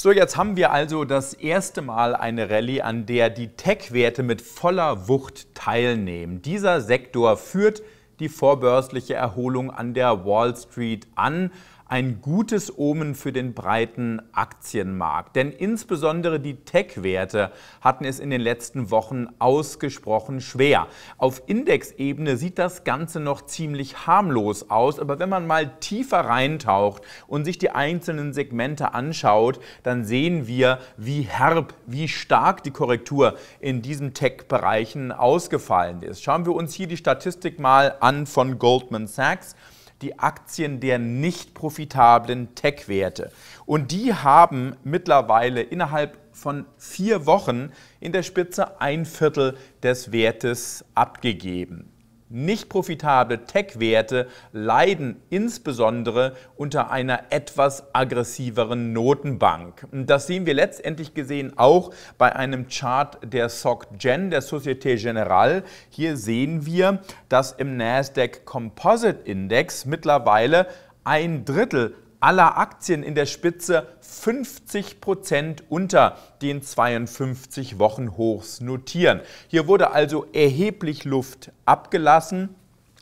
So, jetzt haben wir also das erste Mal eine Rallye, an der die Tech-Werte mit voller Wucht teilnehmen. Dieser Sektor führt die vorbörsliche Erholung an der Wall Street an ein gutes Omen für den breiten Aktienmarkt. Denn insbesondere die Tech-Werte hatten es in den letzten Wochen ausgesprochen schwer. Auf Indexebene sieht das Ganze noch ziemlich harmlos aus, aber wenn man mal tiefer reintaucht und sich die einzelnen Segmente anschaut, dann sehen wir, wie herb, wie stark die Korrektur in diesen Tech-Bereichen ausgefallen ist. Schauen wir uns hier die Statistik mal an von Goldman Sachs die Aktien der nicht profitablen Tech-Werte. Und die haben mittlerweile innerhalb von vier Wochen in der Spitze ein Viertel des Wertes abgegeben. Nicht profitable Tech-Werte leiden insbesondere unter einer etwas aggressiveren Notenbank. Das sehen wir letztendlich gesehen auch bei einem Chart der SocGen, der Societe Generale. Hier sehen wir, dass im Nasdaq Composite Index mittlerweile ein Drittel aller Aktien in der Spitze 50 Prozent unter den 52 Wochen Hochs notieren. Hier wurde also erheblich Luft abgelassen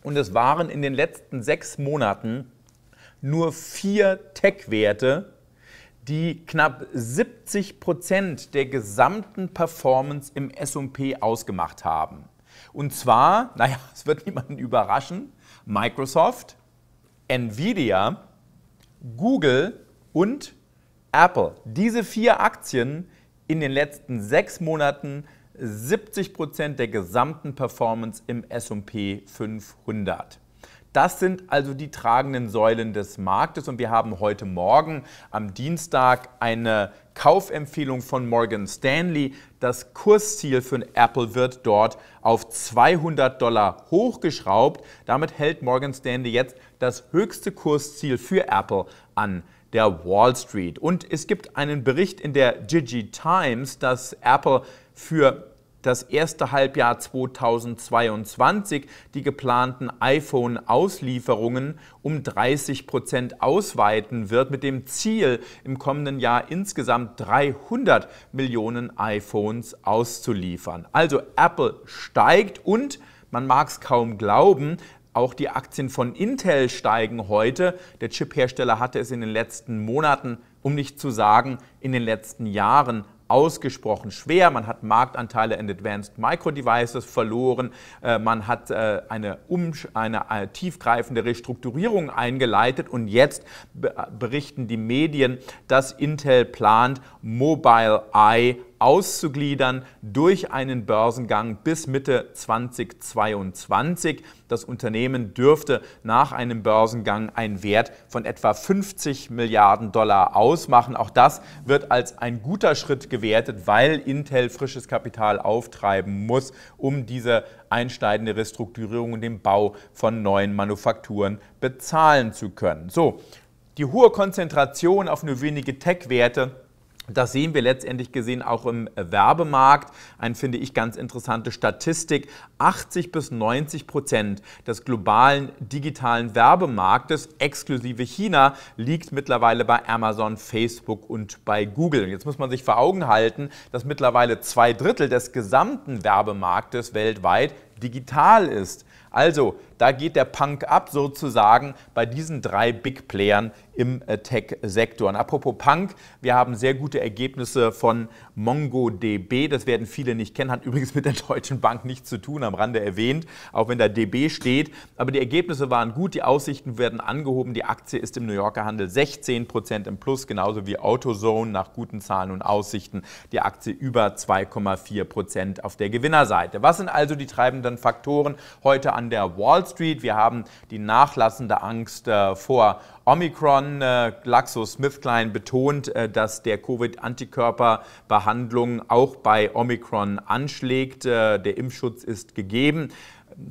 und es waren in den letzten sechs Monaten nur vier Tech-Werte, die knapp 70 Prozent der gesamten Performance im SP ausgemacht haben. Und zwar, naja, es wird niemanden überraschen, Microsoft, Nvidia, Google und Apple. Diese vier Aktien in den letzten sechs Monaten 70 Prozent der gesamten Performance im SP 500. Das sind also die tragenden Säulen des Marktes und wir haben heute Morgen am Dienstag eine Kaufempfehlung von Morgan Stanley. Das Kursziel für Apple wird dort auf 200 Dollar hochgeschraubt. Damit hält Morgan Stanley jetzt das höchste Kursziel für Apple an der Wall Street. Und es gibt einen Bericht in der Gigi Times, dass Apple für das erste Halbjahr 2022 die geplanten iPhone-Auslieferungen um 30 Prozent ausweiten wird, mit dem Ziel, im kommenden Jahr insgesamt 300 Millionen iPhones auszuliefern. Also Apple steigt und man mag es kaum glauben, auch die Aktien von Intel steigen heute. Der Chip-Hersteller hatte es in den letzten Monaten, um nicht zu sagen in den letzten Jahren, ausgesprochen schwer. Man hat Marktanteile in Advanced Micro Devices verloren. Äh, man hat äh, eine, eine äh, tiefgreifende Restrukturierung eingeleitet und jetzt berichten die Medien, dass Intel plant, Mobile Eye auszugliedern durch einen Börsengang bis Mitte 2022. Das Unternehmen dürfte nach einem Börsengang einen Wert von etwa 50 Milliarden Dollar ausmachen. Auch das wird als ein guter Schritt gewertet, weil Intel frisches Kapital auftreiben muss, um diese einschneidende Restrukturierung und den Bau von neuen Manufakturen bezahlen zu können. So, die hohe Konzentration auf nur wenige Tech-Werte das sehen wir letztendlich gesehen auch im Werbemarkt. Eine, finde ich, ganz interessante Statistik. 80 bis 90 Prozent des globalen digitalen Werbemarktes, exklusive China, liegt mittlerweile bei Amazon, Facebook und bei Google. Jetzt muss man sich vor Augen halten, dass mittlerweile zwei Drittel des gesamten Werbemarktes weltweit digital ist. Also, da geht der Punk ab sozusagen bei diesen drei Big Playern im äh, Tech-Sektor. Und apropos Punk, wir haben sehr gute Ergebnisse von MongoDB. Das werden viele nicht kennen, hat übrigens mit der Deutschen Bank nichts zu tun, am Rande erwähnt, auch wenn da DB steht. Aber die Ergebnisse waren gut, die Aussichten werden angehoben. Die Aktie ist im New Yorker Handel 16 Prozent im Plus, genauso wie AutoZone nach guten Zahlen und Aussichten. Die Aktie über 2,4 Prozent auf der Gewinnerseite. Was sind also die treibenden Faktoren heute an der Wall Street. Wir haben die nachlassende Angst äh, vor Omikron. Äh, GlaxoSmithKline betont, äh, dass der Covid-Antikörperbehandlung auch bei Omikron anschlägt. Der Impfschutz ist gegeben.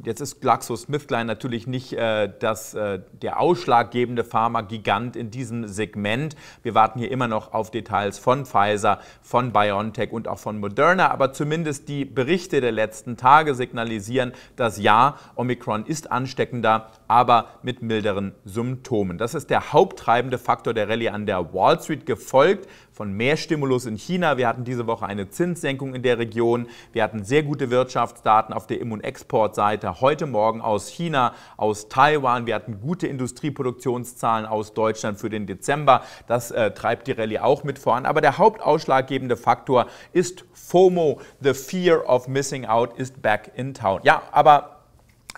Jetzt ist GlaxoSmithKline natürlich nicht äh, das, äh, der ausschlaggebende Pharmagigant in diesem Segment. Wir warten hier immer noch auf Details von Pfizer, von BioNTech und auch von Moderna. Aber zumindest die Berichte der letzten Tage signalisieren, dass ja, Omikron ist ansteckender, aber mit milderen Symptomen. Das ist der haupttreibende Faktor der Rallye an der Wall Street, gefolgt von mehr Stimulus in China. Wir hatten diese Woche eine Zinssenkung in der Region. Wir hatten sehr gute Wirtschaftsdaten auf der Im- und Exportseite heute Morgen aus China, aus Taiwan. Wir hatten gute Industrieproduktionszahlen aus Deutschland für den Dezember. Das äh, treibt die Rallye auch mit voran. Aber der hauptausschlaggebende Faktor ist FOMO, the fear of missing out, ist back in town. Ja, aber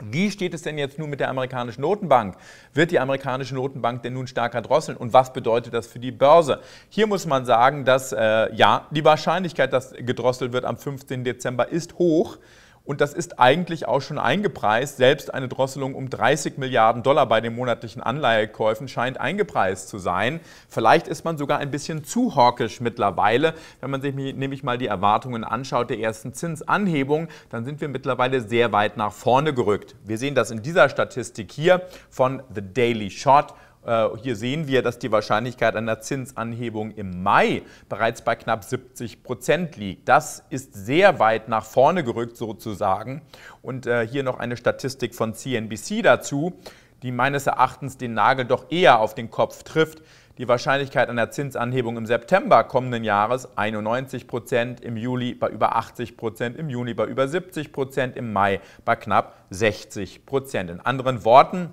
wie steht es denn jetzt nun mit der amerikanischen Notenbank? Wird die amerikanische Notenbank denn nun stärker drosseln und was bedeutet das für die Börse? Hier muss man sagen, dass äh, ja, die Wahrscheinlichkeit, dass gedrosselt wird am 15. Dezember ist hoch. Und das ist eigentlich auch schon eingepreist. Selbst eine Drosselung um 30 Milliarden Dollar bei den monatlichen Anleihekäufen scheint eingepreist zu sein. Vielleicht ist man sogar ein bisschen zu hawkisch mittlerweile. Wenn man sich nämlich mal die Erwartungen anschaut der ersten Zinsanhebung, dann sind wir mittlerweile sehr weit nach vorne gerückt. Wir sehen das in dieser Statistik hier von The Daily Shot. Äh, hier sehen wir, dass die Wahrscheinlichkeit einer Zinsanhebung im Mai bereits bei knapp 70 Prozent liegt. Das ist sehr weit nach vorne gerückt sozusagen. Und äh, hier noch eine Statistik von CNBC dazu, die meines Erachtens den Nagel doch eher auf den Kopf trifft. Die Wahrscheinlichkeit einer Zinsanhebung im September kommenden Jahres 91 Prozent, im Juli bei über 80 Prozent, im Juni bei über 70 Prozent, im Mai bei knapp 60 Prozent. In anderen Worten,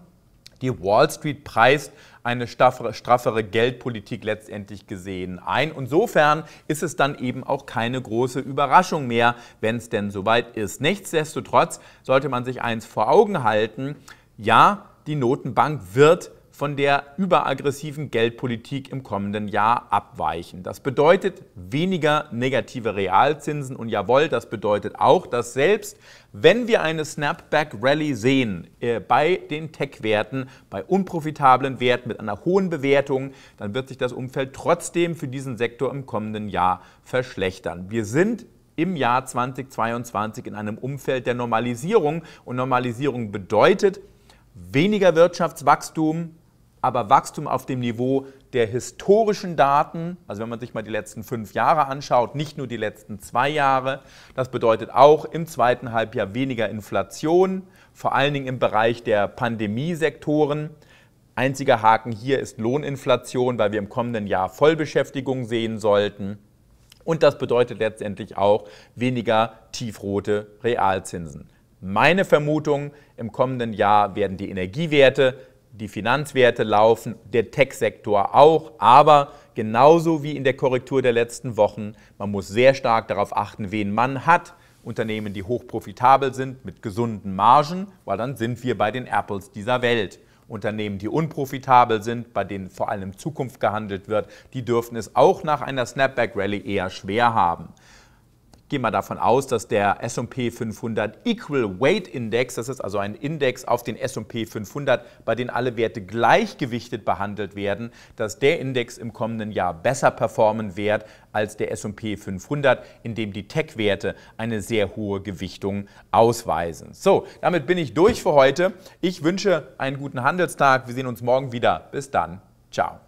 die Wall Street preist eine straffere, Geldpolitik letztendlich gesehen ein. Insofern ist es dann eben auch keine große Überraschung mehr, wenn es denn soweit ist. Nichtsdestotrotz sollte man sich eins vor Augen halten. Ja, die Notenbank wird von der überaggressiven Geldpolitik im kommenden Jahr abweichen. Das bedeutet weniger negative Realzinsen und jawohl, das bedeutet auch, dass selbst wenn wir eine Snapback-Rally sehen äh, bei den Tech-Werten, bei unprofitablen Werten mit einer hohen Bewertung, dann wird sich das Umfeld trotzdem für diesen Sektor im kommenden Jahr verschlechtern. Wir sind im Jahr 2022 in einem Umfeld der Normalisierung und Normalisierung bedeutet, weniger Wirtschaftswachstum, aber Wachstum auf dem Niveau der historischen Daten, also wenn man sich mal die letzten fünf Jahre anschaut, nicht nur die letzten zwei Jahre. Das bedeutet auch im zweiten Halbjahr weniger Inflation, vor allen Dingen im Bereich der Pandemiesektoren. Einziger Haken hier ist Lohninflation, weil wir im kommenden Jahr Vollbeschäftigung sehen sollten. Und das bedeutet letztendlich auch weniger tiefrote Realzinsen. Meine Vermutung, im kommenden Jahr werden die Energiewerte die Finanzwerte laufen, der Tech-Sektor auch, aber genauso wie in der Korrektur der letzten Wochen, man muss sehr stark darauf achten, wen man hat. Unternehmen, die hochprofitabel sind, mit gesunden Margen, weil dann sind wir bei den Apples dieser Welt. Unternehmen, die unprofitabel sind, bei denen vor allem Zukunft gehandelt wird, die dürfen es auch nach einer Snapback-Rallye eher schwer haben gehe mal davon aus, dass der S&P 500 Equal Weight Index, das ist also ein Index auf den S&P 500, bei dem alle Werte gleichgewichtet behandelt werden, dass der Index im kommenden Jahr besser performen wird als der S&P 500, in dem die Tech-Werte eine sehr hohe Gewichtung ausweisen. So, damit bin ich durch für heute. Ich wünsche einen guten Handelstag. Wir sehen uns morgen wieder. Bis dann. Ciao.